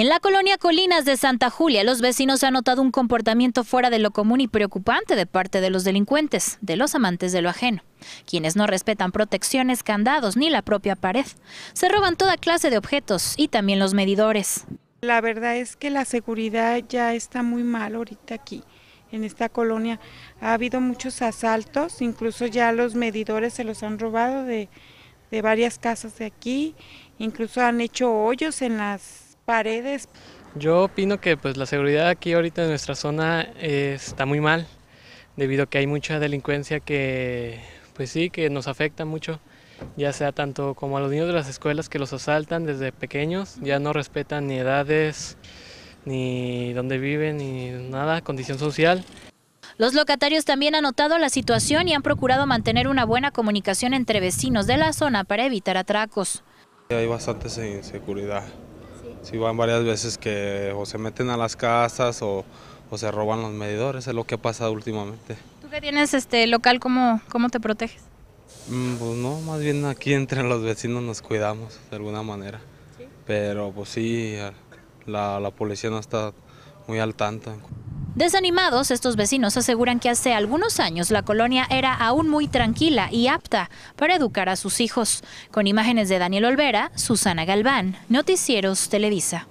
En la colonia Colinas de Santa Julia, los vecinos han notado un comportamiento fuera de lo común y preocupante de parte de los delincuentes, de los amantes de lo ajeno, quienes no respetan protecciones, candados ni la propia pared. Se roban toda clase de objetos y también los medidores. La verdad es que la seguridad ya está muy mal ahorita aquí, en esta colonia. Ha habido muchos asaltos, incluso ya los medidores se los han robado de, de varias casas de aquí, incluso han hecho hoyos en las paredes. Yo opino que pues la seguridad aquí ahorita en nuestra zona eh, está muy mal, debido a que hay mucha delincuencia que pues sí, que nos afecta mucho, ya sea tanto como a los niños de las escuelas que los asaltan desde pequeños, ya no respetan ni edades, ni dónde viven, ni nada, condición social. Los locatarios también han notado la situación y han procurado mantener una buena comunicación entre vecinos de la zona para evitar atracos. Hay bastante inseguridad. Sí, van varias veces que o se meten a las casas o, se roban los medidores, es lo que ha pasado últimamente. ¿Tú qué tienes este local, cómo, cómo te proteges? Mm, pues no, más bien aquí entre los vecinos nos cuidamos de alguna manera. Pero pues sí, la, la policía no está muy al tanto. Desanimados, estos vecinos aseguran que hace algunos años la colonia era aún muy tranquila y apta para educar a sus hijos. Con imágenes de Daniel Olvera, Susana Galván, Noticieros Televisa.